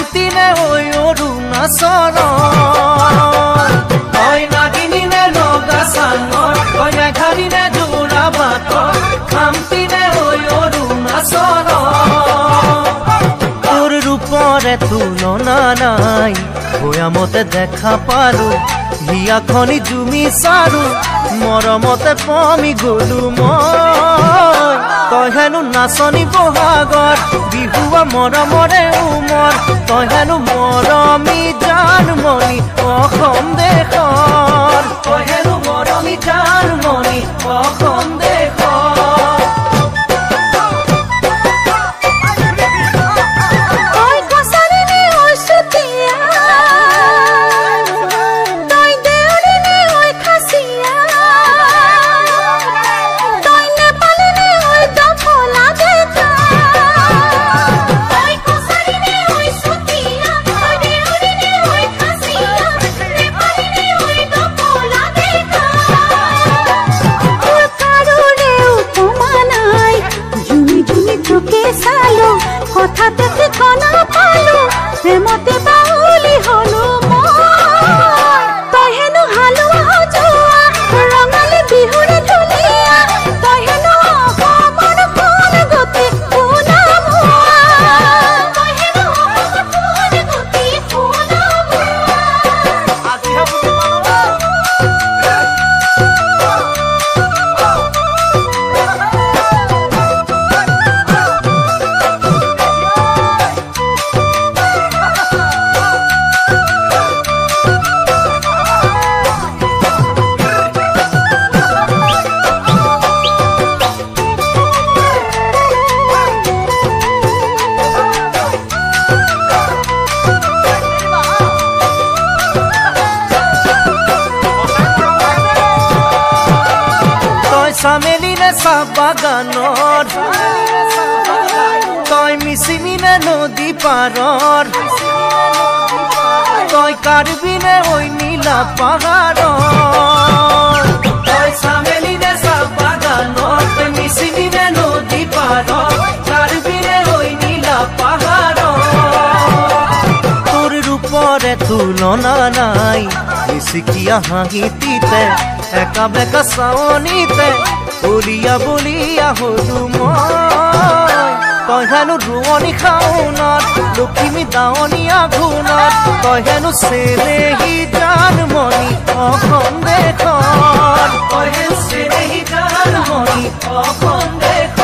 তই খামতি নে ঐ অৰুণাচলৰ তই নাগিনী নে নগা চাঙৰ তই মেঘালী নে যোৰা বাটৰ ঐ অৰুণাচলৰ তোৰ ৰূপৰে তুলনা নাই ভৈয়ামতে দেখা পালো হিয়া খনি জুমি চাৰো মৰমতে পমি গলো মই। তই হেনো নাচনী বহাগৰ বিহুৱা মৰমৰে উমৰ। তই হেনো মৰমী জানমণি অসম দেশৰ। তই হেনো মৰমী জানমণি অসম দেশৰ। আশা মেলিলে চাহ তই মিচিমিনে নদী পাৰৰ তই কাৰ্বিনে ঐ নীলা পাহাৰৰ তই চামেলিনে চাহ বাগানত মিচিমিনে নদী পাৰৰ কাৰ্বিনে ঐ নীলা পাহাৰ তুলনা নাই মিচিকিয়া হাঁহিতিতে একা বেকা চাৱনিতে বলিয়া বলিয়া হলো মই। তই হেনো ৰোৱনী খাওনত লখিমী দাৱনীয়া ঘূনত তই হেনো চেনেহী জানমণি অসম দেশত। তই হেনো চেনেহী জানমণি অসম দেশত।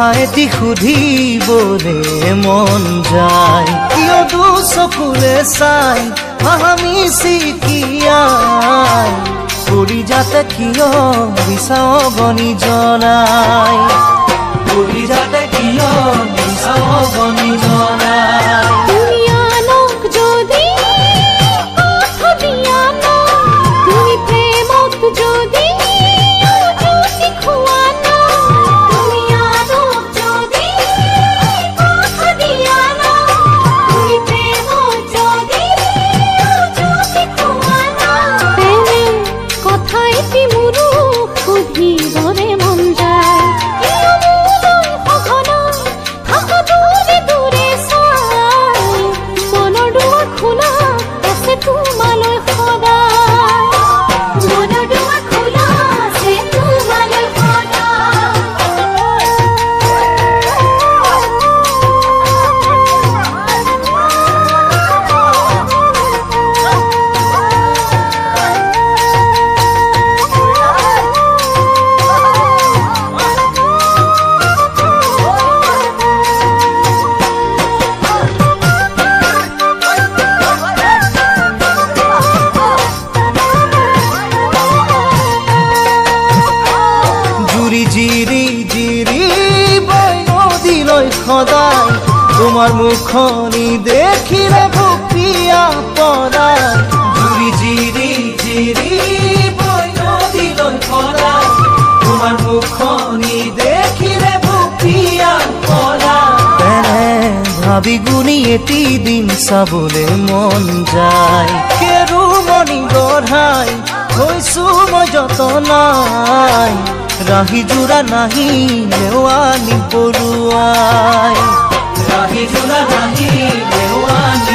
কথা এটি সুধিবলে মন যায়? কিয় দু চাই? আমি চিকিয়াই কৰি যাতে কিয় বিচাও জনাই? কৰি যাতে কিয় বিচাও জনাই? মণি গঢ়াই হৈছো মই যতনাই ৰাহি যোৰা নাহি লেৱানি পৰুৱাই। ৰাহি যোৰা নাহি লেৱানি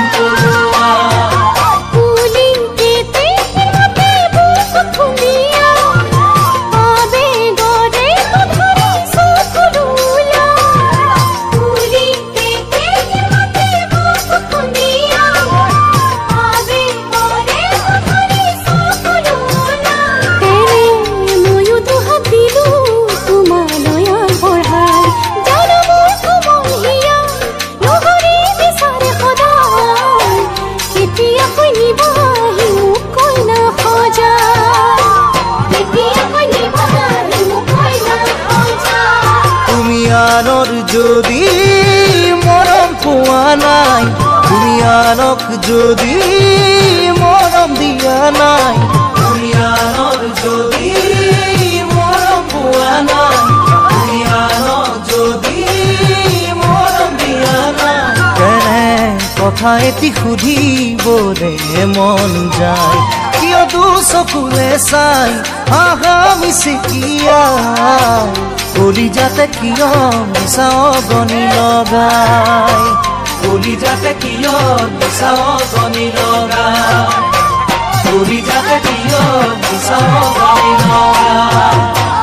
নাই, তুমি আনক যদি মৰম দিয়া নাই, তুমি যদি পোৱা নাই, তুমি যদি দিয়া নাই। তেনে কথা এটি সুধিবলে মন যায়, কিয় দু চকুৰে চাই, আহা মিচিকিয়াই কলি যাতে কিয় মিছাও গনি লগাই। কলি যাতে কিয় গনি লগাই কলি যাতে কিয় গনি লগাই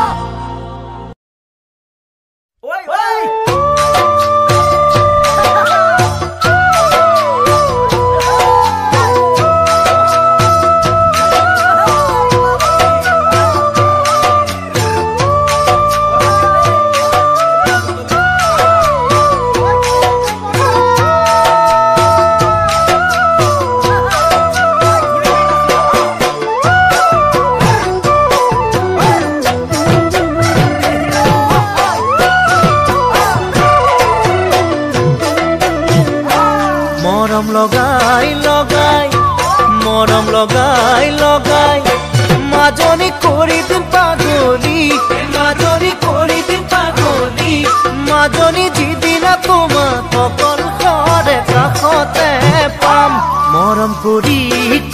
কাষতে পাম। মৰম কৰি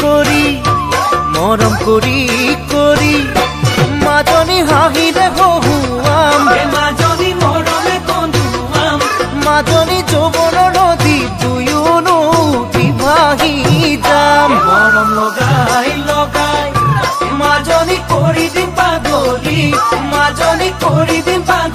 কৰি মৰম কৰি কৰি। মাজনী হাঁহিলে হহুৱাম। মাজনী মৰমে কন্দুৱাম। মাজনী যৌৱনৰ নদী দুয়োনো ভাহি যাম। মৰম লগাই লগাই। মাজনী কৰি দিম পাগলী। মাজনী কৰি দিম পাগলী।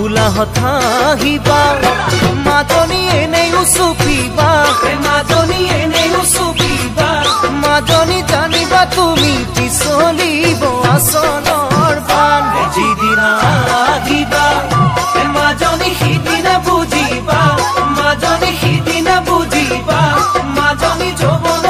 উলাহথা আহিবা মাজনী এনেই উচুপিবা মাজনী এনেই উচুপিবা মাজনী জানিবা তুমি পিছলিব আচলৰ পান যিদিনা আহিবা মাজনী সিদিনা বুজিবা। মাজনী সিদিনা বুজিবা মাজনী যৌৱন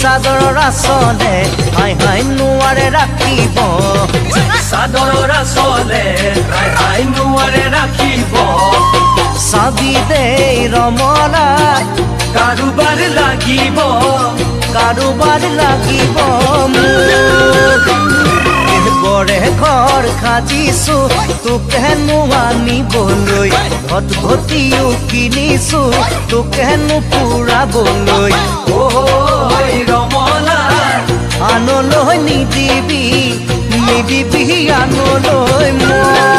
চাদৰৰ আচলে হাই হাই নোৱাৰে ৰাখিব। চাদৰৰ আচলে হাই হাই নোৱাৰে ৰাখিব। চাবি দেই ৰমলা কাৰোবাৰ লাগিব। কাৰোবাৰ লাগিব মোৰ। গড়ে ঘৰ সাজিছো তোক হেনো আনিবলৈ ঘট ঘটিও কিনিছো তোক হেনো পুৰাবলৈ আনলৈ নিদিবি নিদিবি আনলৈ মই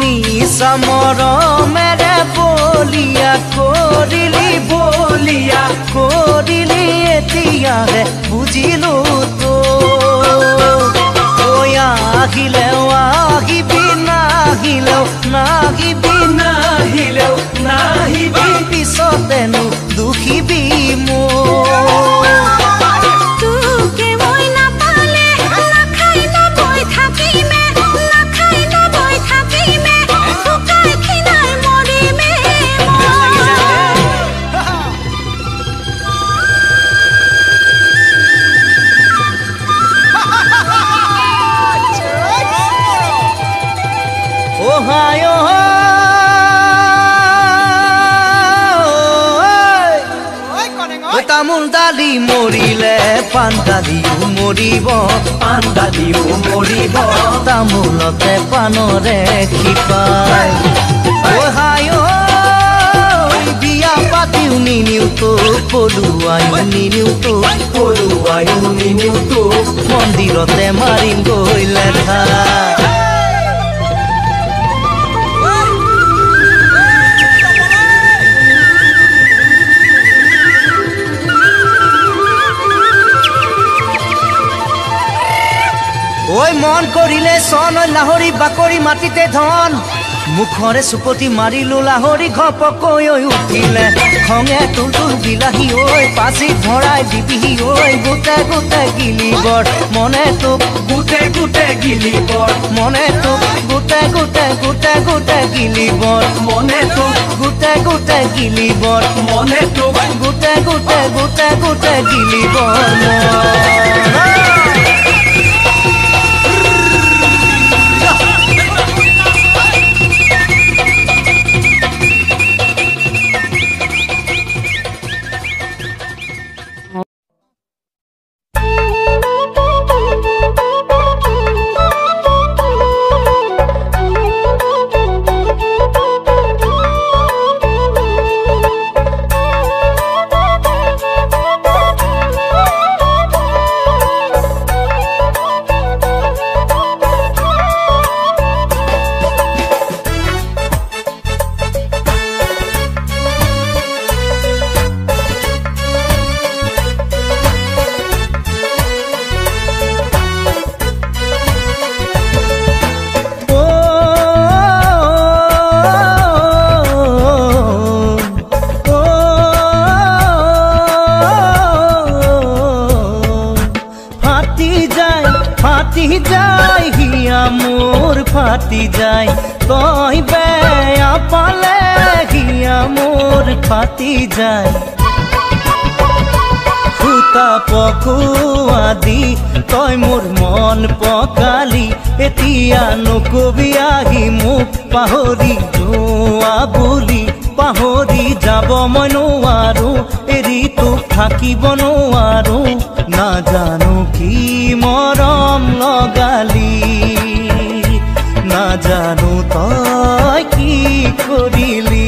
নিচা মৰমেৰে বলিয়া কৰিলি বলিয়া কৰিলি এতিয়াহে বুজিলো তো ঐ আহিলেও আহিবি নাহিলেও নাহিবি নাহিলেও নাহিবি পিছতেনো দুখিবি তামোল দালি মৰিলে পাণ দালিও মৰিব। পাণ দালিও মৰিব। তামোলতে পাণৰে শিপাই বিয়া পাতিও মন্দিৰতে মাৰিম গৈ লেঠা। মন কৰিলে চন লাহৰি বাকৰি মাটিতে ধন। মুখৰে চুপতি মাৰিলো লাহৰি ঘপকৈ উঠিলে। খঙে তুল তুল বিলাহী ঐ পাচি ভৰাই দিবিহি ঐ। গোটে গোটে গিলিবৰ মনে তোক গোটে গোটে গিলিবৰ। মনে তোক গোটে গোটে গোটে গোটে গিলিবৰ। মনে তোক গোটে গোটে গিলিবৰ। মনে তোক গোটে গোটে গোটে গোটে গিলিবৰ। তই মোৰ মন পকালি এতিয়া নকবি আহি মোক পাহৰি যোৱা বুলি। পাহৰি যাব মই নোৱাৰো এৰি তোক থাকিব নোৱাৰো। নাজানো কি মৰম লগালি। নাজানো তই কি কৰিলি।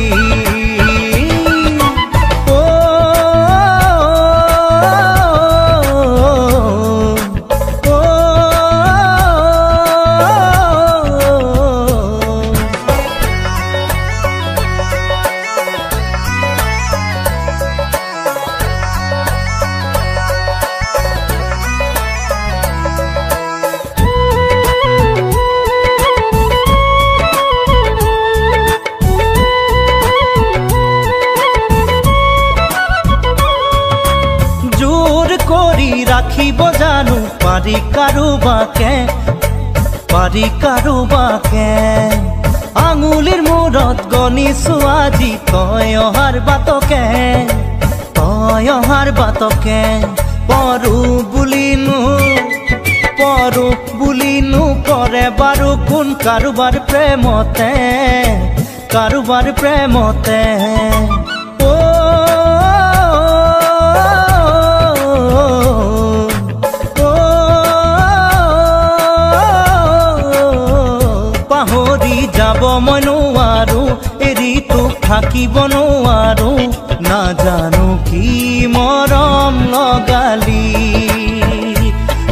কৰি ৰাখিব জানো পাৰি কাৰোবাকে পাৰি কাৰোবাকে আঙুলিৰ মূৰত গণিছো আজি তই অহাৰ বাটকে তই অহাৰ বাটকে পৰো বুলিনো পৰো বুলিনো কৰে বাৰু কোন কাৰোবাৰ প্ৰেমতে কাৰোবাৰ প্ৰেমতে যাব মই নোৱাৰো এৰি তোক থাকিব নোৱাৰো। নাজানো কি মৰম লগালি।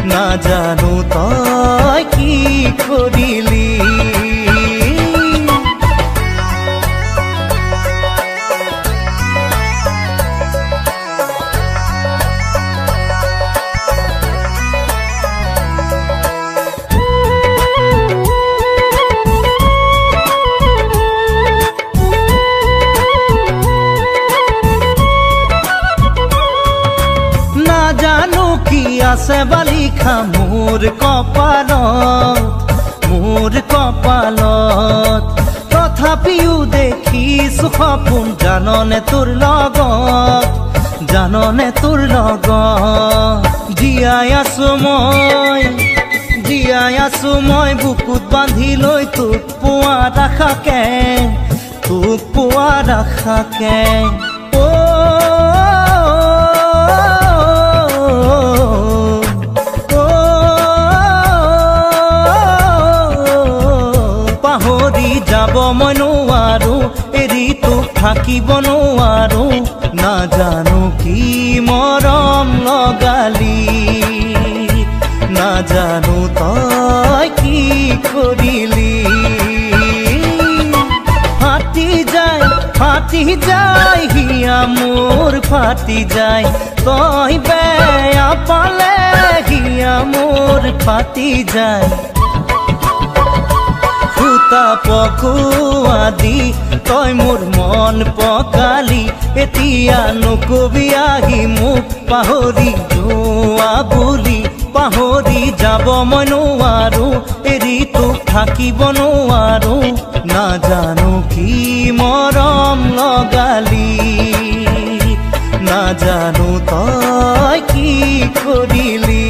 নাজানো তই কি কৰিলি। আছে বালিখা মোৰ কপালত মোৰ কপালত তথাপিও দেখিছো সপোন জাননে তোৰ লগত জাননে তোৰ লগত জীয়াই আছো মই জীয়াই আছো মই বুকুত বান্ধি লৈ তোক পোৱা আশাকে তোক পোৱা আশাকে এৰি তোক থাকিব নোৱাৰো নাজানো কি মৰম লগালি। নাজানো তই কি কৰিলি ফাটি যায় ফাটি যায় হিয়া মোৰ ফাটি যায় তই বেয়া পালে হিয়া মোৰ ফাটি যায় সুতা পকোৱা দি তই মোৰ মন পকালি এতিয়া নকবি আহি মোক পাহৰি যোৱা বুলি। পাহৰি যাব মই নোৱাৰো এৰি তোক থাকিব নোৱাৰো। নাজানো কি মৰম লগালি। নাজানো তই কি কৰিলি।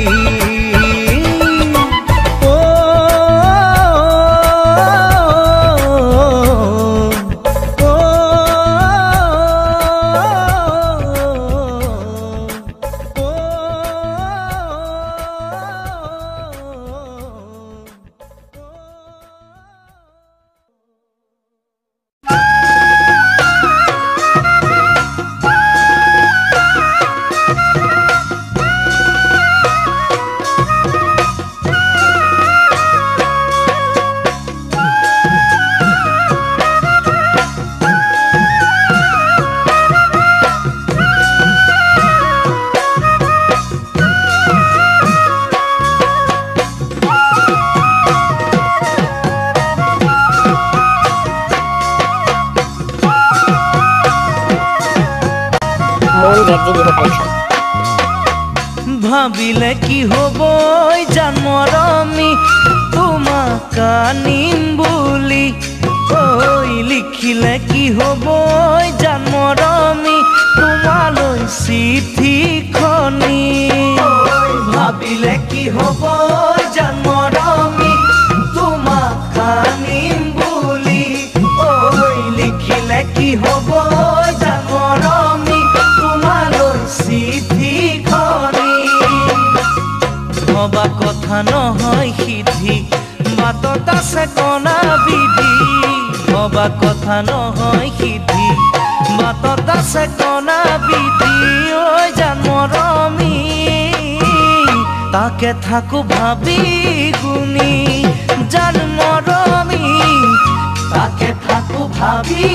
আনিম বুলি ঐ লিখিলে কি হব জন্মৰমি তোমালৈ চিঠিখনি ভাবিলে কি হব আছে কণা বিধি ভবা কথা নহয় সিদ্ধি বাটত আছে কণা বিধি ঐ জানমৰমি তাকে থাকো ভাবি গুণি জানমৰমি তাকে থাকো ভাবি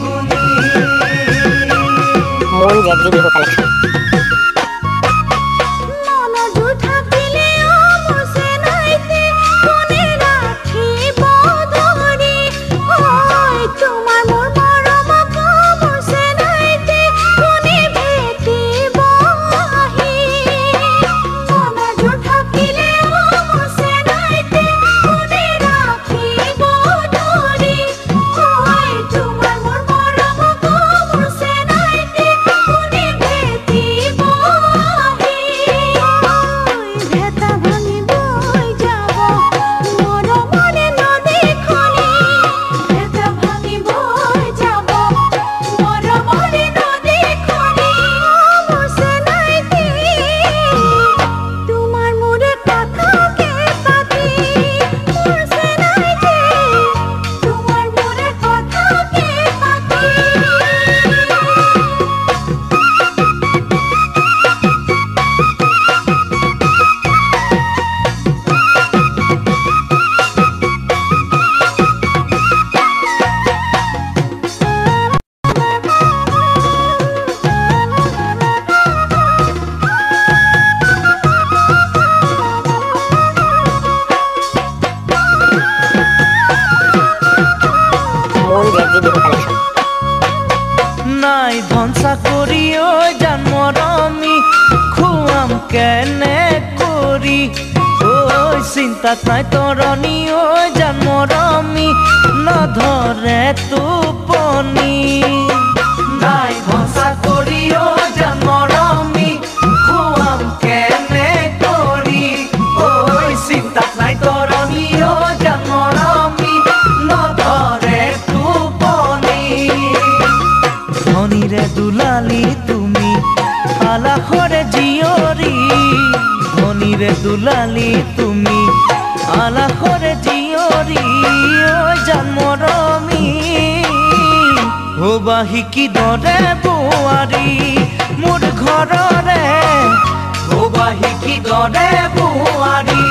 গুণি। মূল জেডজি বিহু কালেকশ্যন ধনীরে দুলালি তুমি আলাহরে জিয়রি ধনীরে দুলালি তুমি আলাহরে জিয়রি ওই জানমরমি, ও বাহি কি দরে বোৱাৰী মোৰ ঘৰৰে ও বাহি কি দরে বুয়ারি।